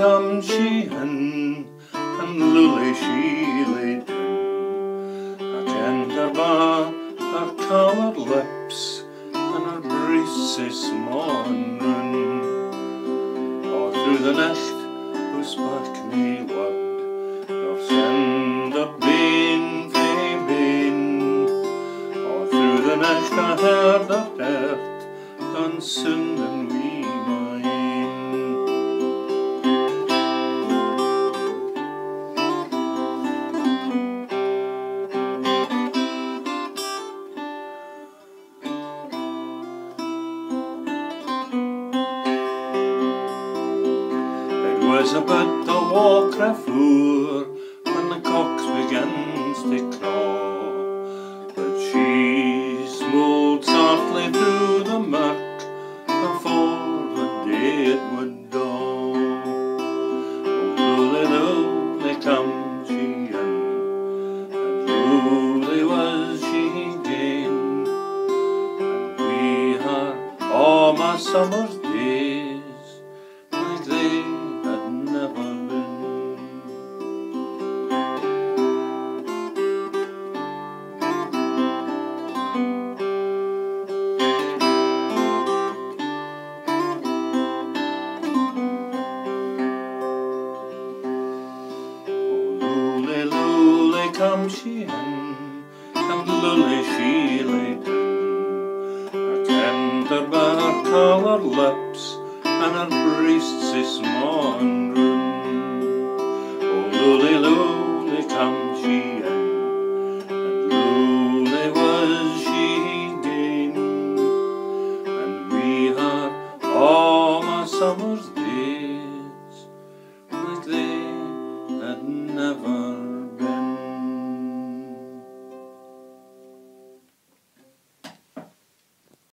come she in, and Lily she lay down. A tender bar, her coloured lips, and her small and. All through the night, who spark me word, nor send a bane fae bane. All through the night I heard the bird, done soon and wee Was about the walk four when the cocks begins to claw. But she smote softly through the murk before the day it would dawn. Oh, lully, lully, come she in, and lully was she gane, and we had all my summer's days come she in, and lully she lay down. Her tender by her coloured lips, and her breasts is small and round. Oh, lily, lily, come she in, and lully was she gane, and we had all my summer's days like they had never